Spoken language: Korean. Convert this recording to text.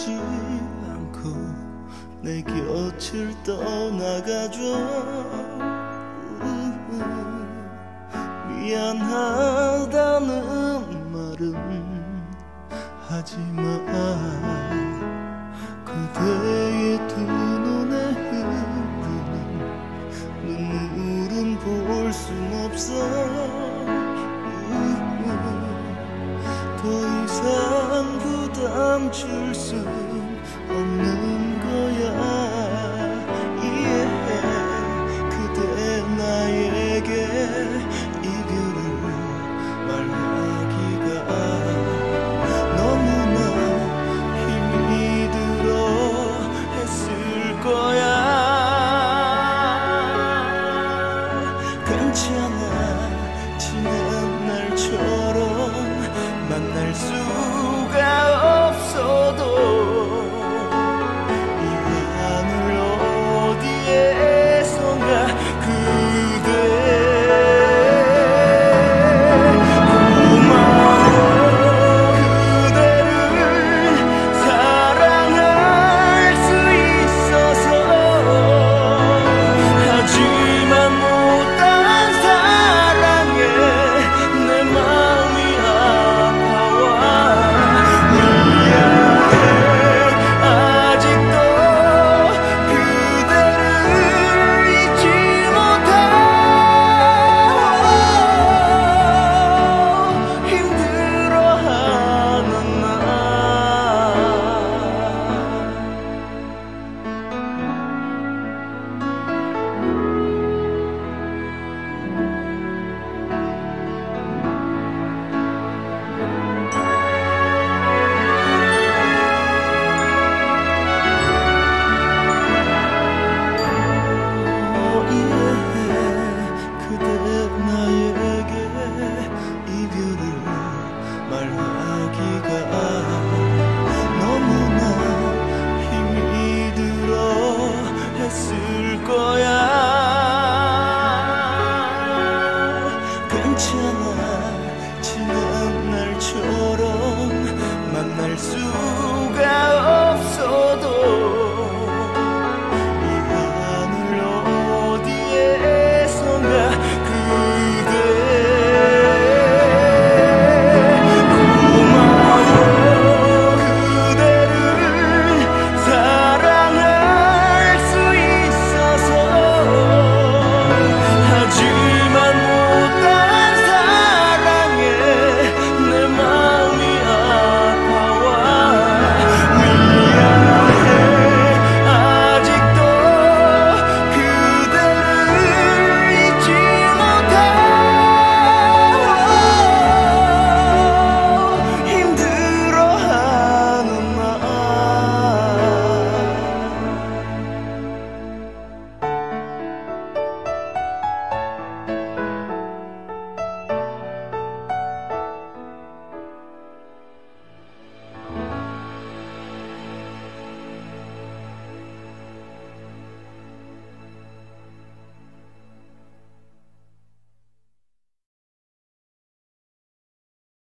하지 않고 내 곁을 떠나가줘. 미안하다는 말은 하지마. 그대의 두 눈에 흐르는 눈물은 볼 순 없어. 더 담줄 수 없는 거야.